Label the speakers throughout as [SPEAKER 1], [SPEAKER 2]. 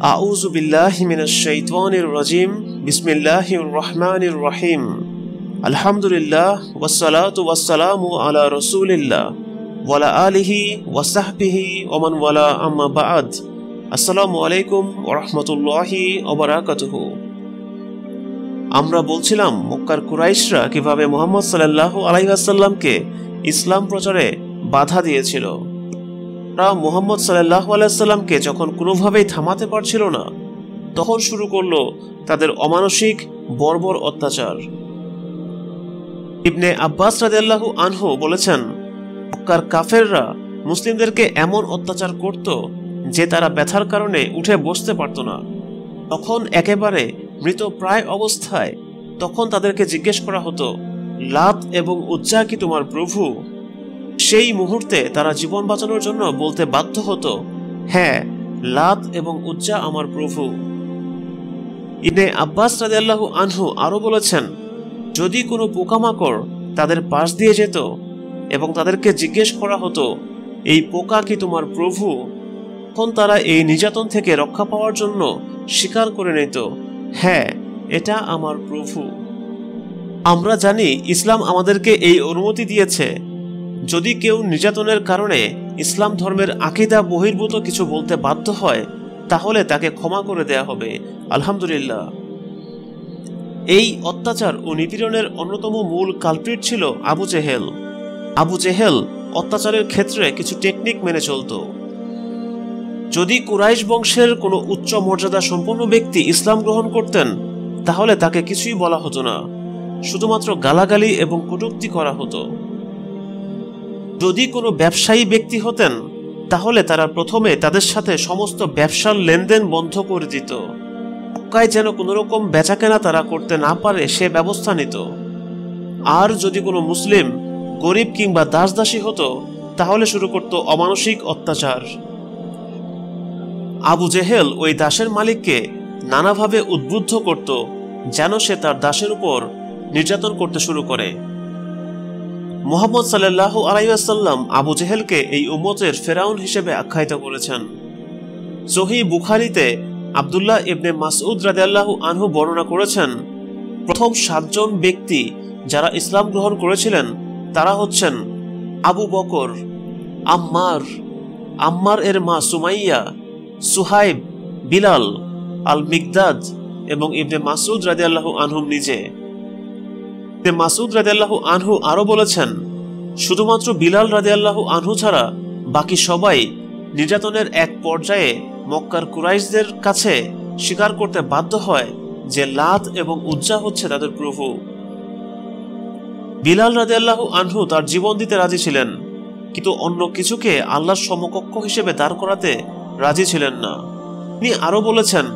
[SPEAKER 1] আউযু বিল্লাহি মিনাশ শাইতানির রাজিম। বিসমিল্লাহির রহমানির রহিম। আলহামদুলিল্লাহ ওয়াসসালাতু ওয়াসসালামু আলা রাসূলিল্লাহ। ওয়ালা আলিহি ওয়াসাহবিহি ওমান ওয়ালা আম্মা বা'দ। আসসালামু আলাইকুম ওয়া রাহমাতুল্লাহি ওয়া বারাকাতুহু। আমরা বলছিলাম, মক্কার কুরাইশরা কীভাবে মোহাম্মদ সাল্লাল্লাহু আলাইহি ওয়াসাল্লামকে ইসলাম প্রচারে বাধা দিয়েছিল। তারা মোহাম্মদ সাল্লাহ আলাইসাল্লামকে যখন কোনোভাবেই থামাতে পারছিল না, তখন শুরু করল তাদের অমানসিক বর্বর অত্যাচার। ইবনে আব্বাস রাদিয়াল্লাহু আনহু বলেছেন, মক্কার কাফেররা মুসলিমদেরকে এমন অত্যাচার করত যে তারা ব্যথার কারণে উঠে বসতে পারত না। তখন একেবারে মৃত প্রায় অবস্থায় তখন তাদেরকে জিজ্ঞেস করা হতো, লাত এবং উজ্জা কি তোমার প্রভু সেই মুহূর্তে তারা জীবন বাঁচানোর জন্য বলতে বাধ্য হতো হ্যাঁ লাত এবং উজ্জা আমার প্রভু। ইবনে আব্বাস রাদিয়াল্লাহু আনহু আরও বলেছেন, যদি কোনো পোকামাকড় তাদের পাশ দিয়ে যেত এবং তাদেরকে জিজ্ঞেস করা হতো, এই পোকা কি তোমার প্রভু তখন তারা এই নির্যাতন থেকে রক্ষা পাওয়ার জন্য স্বীকার করে নিত হ্যাঁ এটা আমার প্রভু। আমরা জানি ইসলাম আমাদেরকে এই অনুমতি দিয়েছে যদি কেউ নির্যাতনের কারণে ইসলাম ধর্মের আকিদা বহির্ভূত কিছু বলতে বাধ্য হয়, তাহলে তাকে ক্ষমা করে দেয়া হবে। আলহামদুলিল্লাহ। এই অত্যাচার ও নিপীড়নের অন্যতম মূল কালপ্রিট ছিল আবু জেহেল। আবু জেহেল অত্যাচারের ক্ষেত্রে কিছু টেকনিক মেনে চলত। যদি কুরাইশ বংশের কোনো উচ্চ মর্যাদা সম্পন্ন ব্যক্তি ইসলাম গ্রহণ করতেন, তাহলে তাকে কিছুই বলা হতো না। শুধুমাত্র গালাগালি এবং কটূক্তি করা হতো। যদি কোনো ব্যবসায়ী ব্যক্তি হতেন, তাহলে তারা প্রথমে তাদের সাথে সমস্ত ব্যবসার লেনদেন বন্ধ করে দিত। মক্কায় যেন কোনো রকম বেচাকেনা তারা করতে না পারে, সে ব্যবস্থা নিত। আর যদি কোনো মুসলিম, গরিব কিংবা দাসদাসী হতো, তাহলে শুরু করত অমানসিক অত্যাচার। আবু জেহেল ওই দাসের মালিককে নানাভাবে উদ্বুদ্ধ করত, যেন সে তার দাসের উপর নির্যাতন করতে শুরু করে। মোহাম্মদ সাল্লাহ আলাইসাল্লাম আবু জেহেলকে এই উম্মতের ফেরাউন হিসেবে আখ্যায়িত করেছেন। সহি বুখারিতে আবদুল্লাহ ইবনে মাসউদ রাদিয়াল্লাহু আনহু বর্ণনা করেছেন, প্রথম সাতজন ব্যক্তি যারা ইসলাম গ্রহণ করেছিলেন, তারা হচ্ছেন আবু বকর, আম্মার আম্মার এর মা সুমাইয়া, সুহাইব, বিলাল আল মিগদাদ এবং ইবনে মাসুদ রাদিয়াল্লাহু আনহুম নিজে। মাসুদ রাদিয়াল্লাহু আনহু আরও বলেছেন, শুধুমাত্র বিলাল রাদিয়াল্লাহু আনহু ছাড়া বাকি সবাই নির্যাতনের এক পর্যায়ে মক্কার কুরাইশদের কাছে স্বীকার করতে বাধ্য হয় যে লাত এবং উজ্জা হচ্ছে তাদের প্রভু। বিলাল রাদিয়াল্লাহু আনহু তার জীবন দিতে রাজি ছিলেন, কিন্তু অন্য কিছুকে আল্লাহর সমকক্ষ হিসেবে দাঁড় করাতে রাজি ছিলেন না। তিনি আরও বলেছেন,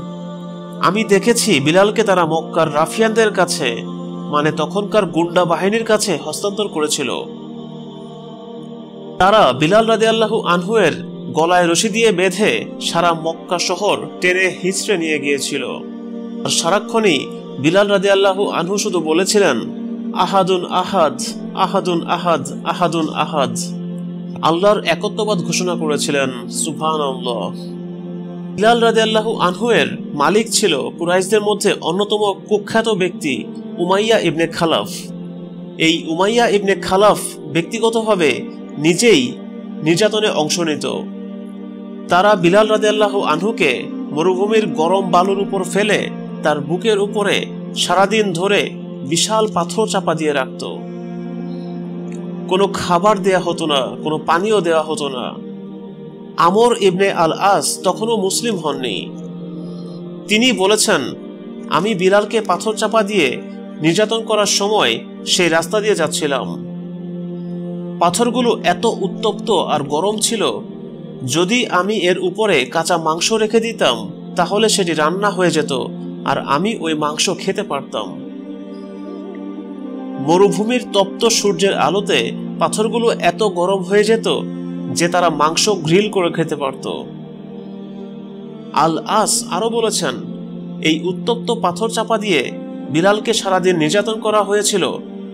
[SPEAKER 1] আমি দেখেছি বিলালকে তারা মক্কার রাফিয়ানদের কাছে মানে তখনকার গুন্ডা বাহিনীর কাছে হস্তান্তর করেছিল। তারা বিলাল রাদে আল্লাহু আনহুয়ের গলায় রশি দিয়ে বেঁধে সারা মক্কা শহর টেনে হিচড়ে নিয়ে গিয়েছিল। আর সারাক্ষণই বিলাল রাদে আল্লাহু আনহু শুধু বলেছিলেন, আহাদুন আহাদ আহাদুন আহাদ আহাদুন আহাদ। আল্লাহর একত্ববাদ ঘোষণা করেছিলেন সুভান বিলাল রাদে আল্লাহু আনহুয়ের মালিক ছিল কুরাইশদের মধ্যে অন্যতম কুখ্যাত ব্যক্তি উমাইয়া ইবনে খালাফ। এই উমাইয়া ইবনে খালাফ ব্যক্তিগতভাবে নিজেই নির্যাতনে অংশ নিত। তারা বিলাল রাদিয়াল্লাহু আনহুকে মরুভূমির গরম বালুর উপর ফেলে তার বুকের উপরে সারাদিন ধরে বিশাল পাথর চাপা দিয়ে রাখত। কোনো খাবার দেয়া হতো না, কোনো পানীয় দেওয়া হতো না। আমর ইবনে আল আস তখনও মুসলিম হননি। তিনি বলেছেন, আমি বিলালকে পাথর চাপা দিয়ে নির্যাতন করার সময় সেই রাস্তা দিয়ে যাচ্ছিলাম। পাথরগুলো এত উত্তপ্ত আর গরম ছিল, যদি আমি এর উপরে কাঁচা মাংস রেখে দিতাম, তাহলে সেটি রান্না হয়ে যেত আর আমি ওই মাংস খেতে পারতাম। মরুভূমির তপ্ত সূর্যের আলোতে পাথরগুলো এত গরম হয়ে যেত যে তারা মাংস গ্রিল করে খেতে পারত। আল আস আরও বলেছেন, এই উত্তপ্ত পাথর চাপা দিয়ে বিলালকে সারাদিন নির্যাতন করা হয়েছিল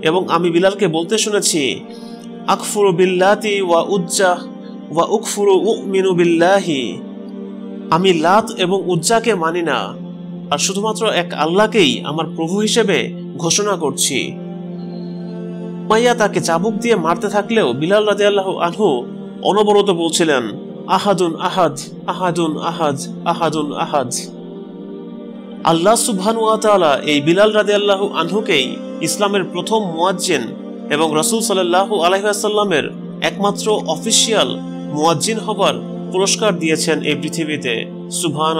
[SPEAKER 1] এবং আমি বিলালকে বলতে শুনেছি, আকফুরু বিল্লাতি ওয়া উজ্জা ওয়া উকফুরু উমিনু বিল্লাহি। আমি লাত এবং উজ্জাকে মানি না, আর শুধুমাত্র এক আল্লাহকেই আমার প্রভু হিসেবে ঘোষণা করছি। মাইয়া তাকে চাবুক দিয়ে মারতে থাকলেও বিলাল রাজি আল্লাহ আনহু অনবরত বলছিলেন, আহাদুন আহাদ আহাদুন আহাদ আহাদুন আহাদ। আল্লাহ সুবহান ওয়াতালা এই বিলাল রাজি আল্লাহ আনহুকেই ইসলামের প্রথম মুয়াজ্জিন এবং রসুল সাল্লাহ আলহাসাল্লামের একমাত্র অফিসিয়াল মুয়াজ্জিন হবার পুরস্কার দিয়েছেন এই পৃথিবীতে। সুবহান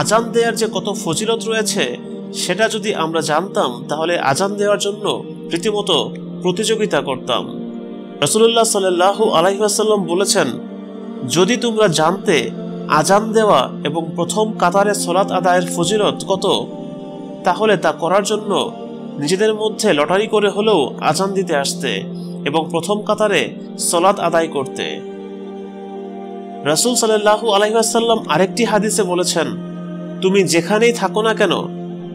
[SPEAKER 1] আজান দেওয়ার যে কত ফজিলত রয়েছে, সেটা যদি আমরা জানতাম, তাহলে আজান দেওয়ার জন্য রীতিমতো প্রতিযোগিতা করতাম। রসুল্লাহ সাল্লাহ আলাইসাল্লাম বলেছেন, যদি তোমরা জানতে আজান দেওয়া এবং প্রথম কাতারে সলাৎ আদায়ের ফজিলত কত? তাহলে তা করার জন্য নিজেদের মধ্যে লটারি করে হলেও আজান দিতে আসতে এবং প্রথম কাতারে সলাৎ আদায় করতে। রসুল সাল্লাহু আলহিহাসাল্লাম আরেকটি হাদিসে বলেছেন, তুমি যেখানেই থাকো না কেন,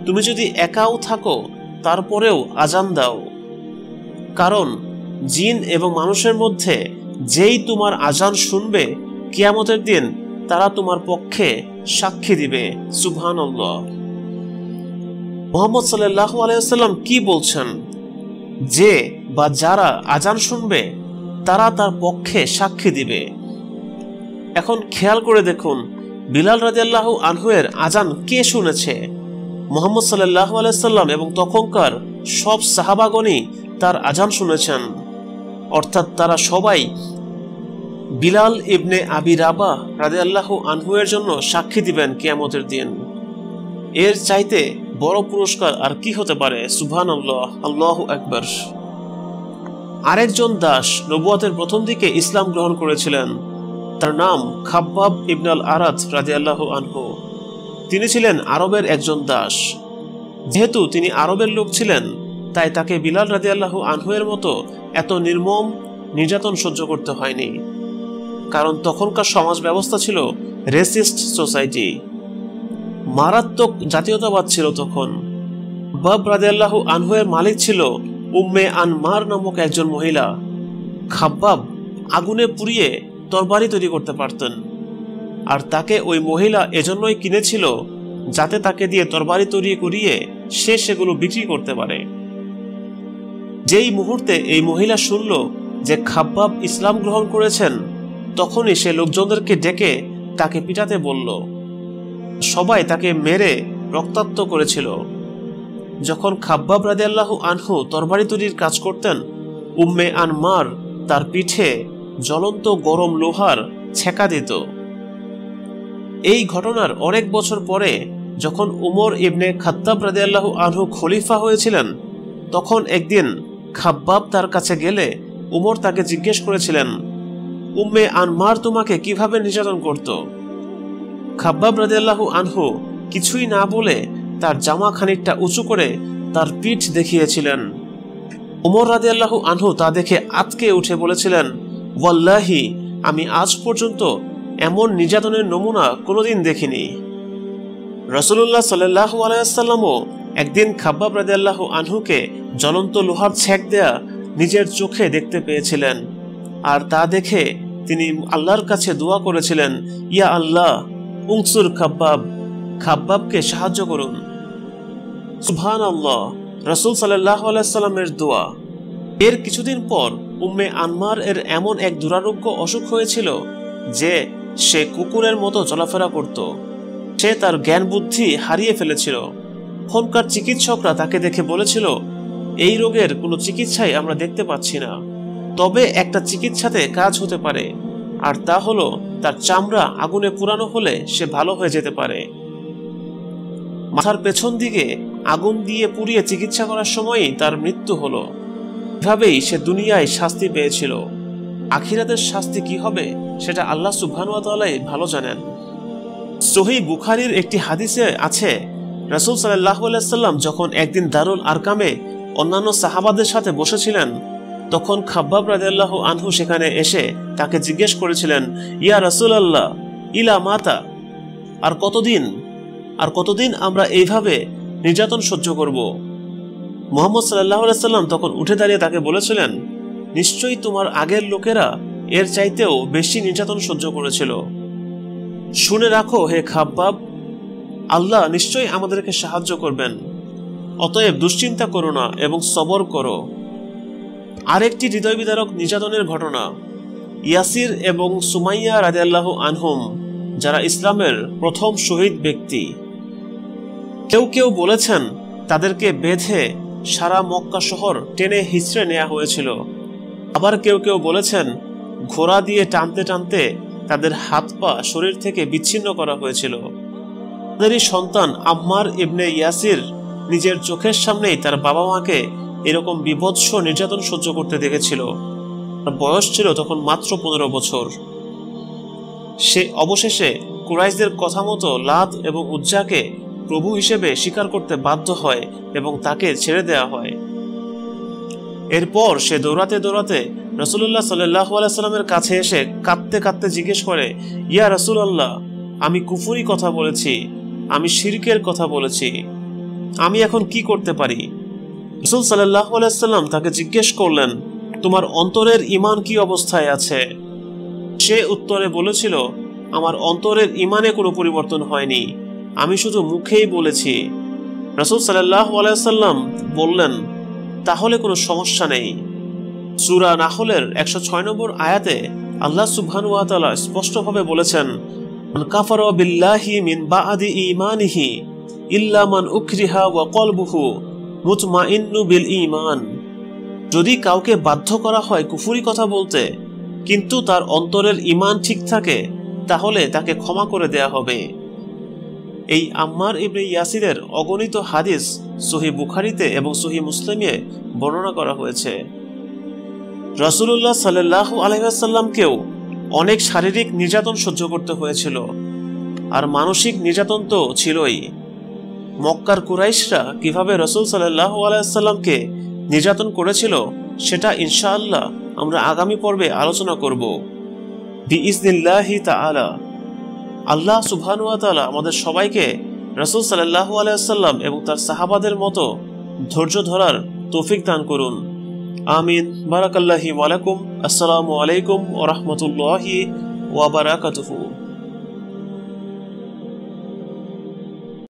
[SPEAKER 1] তুমি যদি একাও থাকো, তারপরেও আজান দাও। কারণ জিন এবং মানুষের মধ্যে যেই তোমার আজান শুনবে, কিয়ামতের দিন তারা তোমার পক্ষে সাক্ষী দিবে সুবহান মোহাম্মদ সাল্লাহ আলাইসাল্লাম কি বলছেন? যে বা যারা আজান শুনবে, তারা তার পক্ষে সাক্ষী দিবে। এখন খেয়াল করে দেখুন, বিলাল রাজিয়াল্লাহ আনহুয়ের আজান কে শুনেছে? মোহাম্মদ সাল্লাহ আলাইসাল্লাম এবং তখনকার সব সাহাবাগণই তার আজান শুনেছেন। অর্থাৎ তারা সবাই বিলাল ইবনে আবি রাবা রাজে আল্লাহ আনহুয়ের জন্য সাক্ষী দিবেন কেয়ামতের দিন। এর চাইতে বড় পুরস্কার আর কি হতে পারে? সুভান আল্লাহ আল্লাহ একবার আরেকজন দাস নবুয়াতের প্রথম দিকে ইসলাম গ্রহণ করেছিলেন। তার নাম খাব্বাব ইবনাল আরাত রাজে আল্লাহ আনহু। তিনি ছিলেন আরবের একজন দাস। যেহেতু তিনি আরবের লোক ছিলেন, তাই তাকে বিলাল রাজি আল্লাহ আনহুয়ের মতো এত নির্মম নির্যাতন সহ্য করতে হয়নি। কারণ তখনকার সমাজ ব্যবস্থা ছিল রেসিস্ট সোসাইটি মারাত্মক জাতীয়তাবাদ ছিল তখন। বাব রাজিয়াল্লাহু আনহুয়ের মালিক ছিল উম্মে আনমার নামক একজন মহিলা। খাব্বাব আগুনে পুড়িয়ে তরবারি তৈরি করতে পারতেন। আর তাকে ওই মহিলা এজন্যই কিনেছিল যাতে তাকে দিয়ে তরবারি তৈরি করিয়ে সে সেগুলো বিক্রি করতে পারে। যেই মুহূর্তে এই মহিলা শুনল যে খাব্বাব ইসলাম গ্রহণ করেছেন তখনই সে লোকজনদেরকে ডেকে তাকে পিটাতে বলল। সবাই তাকে মেরে রক্তাক্ত করেছিল। যখন খাব্বাব রাদে আল্লাহ আনহু তরবারি তৈরির কাজ করতেন, উম্মে আনমার তার পিঠে জ্বলন্ত গরম লোহার ছেকা দিত। এই ঘটনার অনেক বছর পরে যখন উমর ইবনে খাত্তাব রাদে আল্লাহ আনহু খলিফা হয়েছিলেন, তখন একদিন খাব্বাব তার কাছে গেলে উমর তাকে জিজ্ঞেস করেছিলেন উম্মে আনমার তোমাকে কীভাবে নির্যাতন করত? খাব্বাব রাদিয়াল্লাহু আনহু কিছুই না বলে তার জামা খানিকটা উঁচু করে তার পিঠ দেখিয়েছিলেন। উমর রাদিয়াল্লাহু আনহু তা দেখে আতকে উঠে বলেছিলেন, ওয়াল্লাহি, আমি আজ পর্যন্ত এমন নির্যাতনের নমুনা কোনোদিন দেখিনি। রসুল্লাহ সাল্লাহ আলাইসাল্লামও একদিন খাব্বাব রাদিয়াল্লাহু আনহুকে জ্বলন্ত লোহার ছেক দেয়া নিজের চোখে দেখতে পেয়েছিলেন। আর তা দেখে তিনি আল্লাহর কাছে দোয়া করেছিলেন, ইয়া আল্লাহ উংসুর খাব্বাব, খাব্বাবকে সাহায্য করুন। সুবহান আল্লাহ রসুল সাল্লাহ আলাইসাল্লামের দোয়া। এর কিছুদিন পর উম্মে আনমার এর এমন এক দুরারোগ্য অসুখ হয়েছিল যে সে কুকুরের মতো চলাফেরা করত। সে তার জ্ঞান বুদ্ধি হারিয়ে ফেলেছিল। এখনকার চিকিৎসকরা তাকে দেখে বলেছিল, এই রোগের কোনো চিকিৎসাই আমরা দেখতে পাচ্ছি না। তবে একটা চিকিৎসাতে কাজ হতে পারে, আর তা হলো তার চামড়া আগুনে পুরানো হলে সে ভালো হয়ে যেতে পারে। মাথার পেছন দিকে আগুন দিয়ে পুড়িয়ে চিকিৎসা করার সময়ই তার মৃত্যু হলো। এভাবেই সে দুনিয়ায় শাস্তি পেয়েছিল। আখিরাতের শাস্তি কি হবে, সেটা আল্লাহ সুবহানুয়াতালাই ভালো জানেন। সহি বুখারির একটি হাদিসে আছে, রাসুল সাল্লাহ সাল্লাম যখন একদিন দারুল আরকামে অন্যান্য সাহাবাদের সাথে বসেছিলেন তখন খাব্বাব রাজিয়াল্লাহ আনহু সেখানে এসে তাকে জিজ্ঞেস করেছিলেন, ইয়া আল্লাহ ইলা মাতা? আর কতদিন? আর কতদিন আমরা এইভাবে নির্যাতন সহ্য করব? মোহাম্মদ সাল্লাহ সাল্লাম তখন উঠে দাঁড়িয়ে তাকে বলেছিলেন, নিশ্চয়ই তোমার আগের লোকেরা এর চাইতেও বেশি নির্যাতন সহ্য করেছিল। শুনে রাখো হে খাব্বাব, আল্লাহ নিশ্চয়ই আমাদেরকে সাহায্য করবেন। অতএব দুশ্চিন্তা করো না এবং সবর করো। আরেকটি হৃদয় বিদারক নির্যাতনের ঘটনা। ইয়াসির এবং সুমাইয়া রাজিয়াল্লাহ আনহুম, যারা ইসলামের প্রথম শহীদ ব্যক্তি। কেউ কেউ বলেছেন, তাদেরকে বেঁধে সারা মক্কা শহর টেনে হিচড়ে নেওয়া হয়েছিল। আবার কেউ কেউ বলেছেন, ঘোড়া দিয়ে টানতে টানতে তাদের হাত পা শরীর থেকে বিচ্ছিন্ন করা হয়েছিল। তাদেরই সন্তান আম্মার ইবনে ইয়াসির নিজের চোখের সামনেই তার বাবা মাকে এরকম বিভৎস নির্যাতন সহ্য করতে দেখেছিল। বয়স ছিল তখন মাত্র পনেরো বছর। সে অবশেষে কুরাইশদের কথা মতো লাদ এবং উজ্জাকে প্রভু হিসেবে স্বীকার করতে বাধ্য হয় এবং তাকে ছেড়ে দেওয়া হয়। এরপর সে দৌড়াতে দৌড়াতে রসুল্লাহ সাল্লাহ আলাইস্লামের কাছে এসে কাঁদতে কাঁদতে জিজ্ঞেস করে, ইয়া রসুল্লাহ আমি কুফুরি কথা বলেছি, আমি শিরকের কথা বলেছি, আমি এখন কি করতে পারি? রসুল সাল্লাহ তাকে জিজ্ঞেস করলেন, তোমার অন্তরের ইমান কি অবস্থায় আছে? সে উত্তরে বলেছিল, আমার অন্তরের ইমানে কোনো পরিবর্তন হয়নি। আমি শুধু মুখেই বলেছি। রসুল সাল্লাহ আলাইসাল্লাম বললেন, তাহলে কোনো সমস্যা নেই। সুরা নাহলের একশো ছয় নম্বর আয়াতে আল্লাহ সুবহানুয়াতালা স্পষ্টভাবে বলেছেন কাফার বিল্লাহি মিন বাআদি ইমানিহি ইল্লা মান উকরিহা ওয়া কলবুহু। বিল ঈমান। যদি কাউকে বাধ্য করা হয় কুফুরি কথা বলতে, কিন্তু তার অন্তরের ইমান ঠিক থাকে, তাহলে তাকে ক্ষমা করে দেয়া হবে। এই আম্মার ইবনে ইয়াসিরের অগণিত হাদিস সহি বুখারিতে এবং সহি মুসলিমে বর্ণনা করা হয়েছে। রসুল্লাহ সাল্লাহ আলহাসাল্লামকেও অনেক শারীরিক নির্যাতন সহ্য করতে হয়েছিল, আর মানসিক নির্যাতন তো ছিলই। মক্কার কুরাইশরা কীভাবে রসুল সাল্লাহ আলাইসাল্লামকে নির্যাতন করেছিল, সেটা ইনশাআল্লাহ আমরা আগামী পর্বে আলোচনা করব। বিইজনিল্লাহি তাআলা, আল্লাহ সুবহানুয়াতালা আমাদের সবাইকে রসুল সাল্লাহ আলাইসাল্লাম এবং তার সাহাবাদের মতো ধৈর্য ধরার তৌফিক দান করুন। আমিন। বারাকাল্লাহি ওয়ালাইকুম আসসালামু আলাইকুম ওরহমতুল্লাহি ওয়াবারাকাতুহু